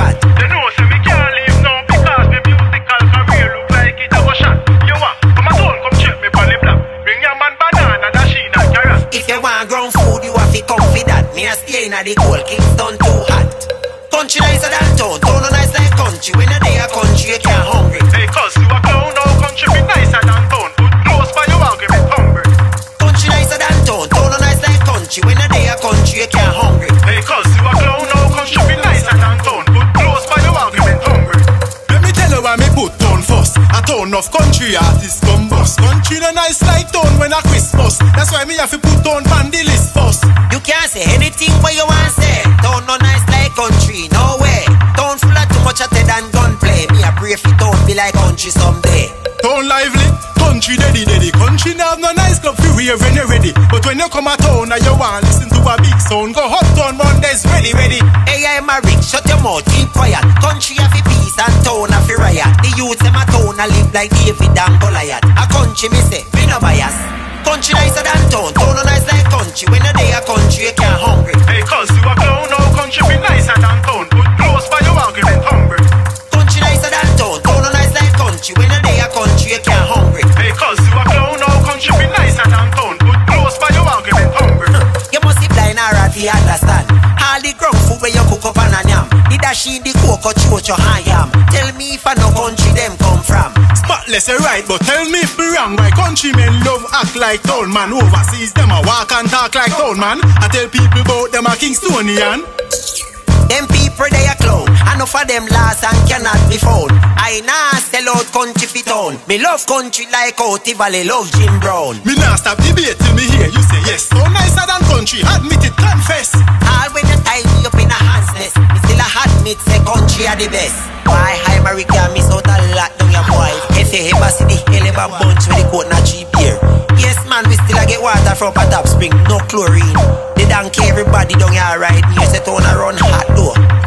bad. You know, so we can't leave now because me musical career look like it's a shot. You want? Come at all, come check me for the block. Bring your man banana, dashing and carrot. If you want ground food, you have to come for that. Me a stay in the cold Kingston too hot. Country nicer than town, town nice like town of country artists come bust. Country no nice like town when a Christmas. That's why me have to put on the list first. You can't say anything what you want to say. Town no nice like country, no way. Town full of too much hotter than gunplay. Me a pray for town be like country someday. Town lively, country daddy daddy. Country now have no nice club for rave when you're ready. But when you come a town and you want listen to a big sound, go uptown Mondays ready ready. Hey, I-Maric, shut your mouth, keep quiet. Country have peace and town have a riot. The youth them a town a live like David and Goliath. A country me say, me no bias. Country nicer than town, town no nice like country. When a day a country, you can't hungry. Hey, cuz you a clown now, country be nicer than town. Put close by your argument, hungry. Country nicer than town, town no nice like country. When a day a country, you can't hungry. Hey, cuz you a clown now, country be nicer than town. Put close by your argument, hungry. You must be blind or at the understand. All the ground food where you cook up and a dash in the cocoa your high yam. Tell me if I know country them come from. Spotless you right, but tell me if me wrong. Why countrymen love act like town man? Overseas them a walk and talk like town man. I tell people about them a Kingstonian. Them people they a clown. Enough of them last and cannot be found. I nah sell out country for town. Me love country like Outy Valley love Jim Brown. Me nah stop debate till me admit say country are the best. Why high America miss out a lot down your boy. If you ever see the hell of a bunch with the coat not cheap here. Yes man, we still a get water from a top spring, no chlorine. They don't care everybody down here right near say town a run hot though.